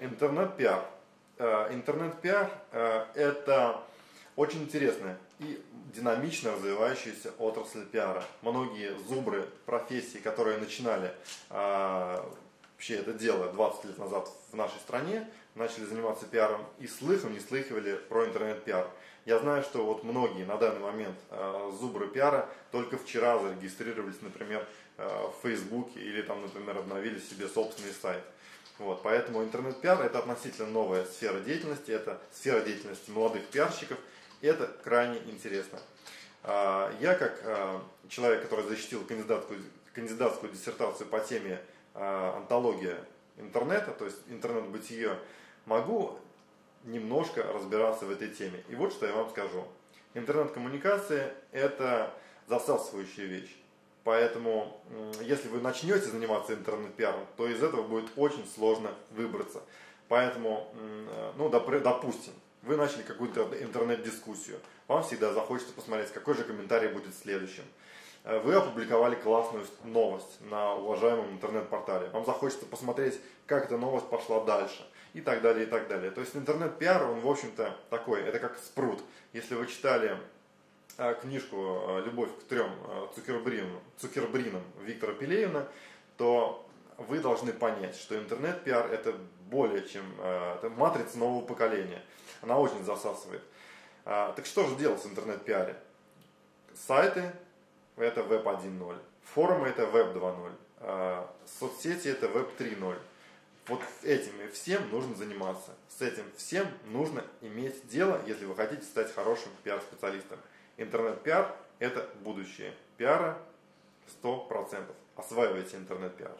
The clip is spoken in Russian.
Интернет-пиар. Э, интернет-пиар э, – это очень интересная и динамично развивающаяся отрасль пиара. Многие зубры профессии, которые начинали э, вообще это дело 20 лет назад в нашей стране, начали заниматься пиаром и слыхом не слыхивали про интернет-пиар. Я знаю, что вот многие на данный момент зубры пиара только вчера зарегистрировались, например, в Фейсбуке или там, например, обновили себе собственный сайт. Вот, поэтому интернет-пиар это относительно новая сфера деятельности, это сфера деятельности молодых пиарщиков, и это крайне интересно. А, я как а, человек, который защитил кандидатскую, кандидатскую диссертацию по теме а, антология интернета, то есть интернет-бытие, могу немножко разбираться в этой теме. И вот что я вам скажу. Интернет-коммуникация – это засасывающая вещь. Поэтому, если вы начнете заниматься интернет-пиаром, то из этого будет очень сложно выбраться. Поэтому, ну, допустим, вы начали какую-то интернет-дискуссию. Вам всегда захочется посмотреть, какой же комментарий будет следующим. Э, вы опубликовали классную новость на уважаемом интернет-портале. Вам захочется посмотреть, как эта новость пошла дальше. И так далее, и так далее. То есть интернет-пиар, он, в общем-то, такой, это как спрут. Если вы читали Э, книжку э, «Любовь к трем э, цукербринам, цукербринам Виктора Пелевина, то вы должны понять, что интернет-пиар это более чем это матрица нового поколения. Она очень засасывает. Так что же делать в интернет-пиаре? Сайты это веб 1.0, форумы это веб 2.0, соцсети это веб 3.0. Вот этим всем нужно заниматься. С этим всем нужно иметь дело, если вы хотите стать хорошим пиар-специалистом. Интернет-пиар – это будущее пиара 100%. Осваивайте интернет-пиар.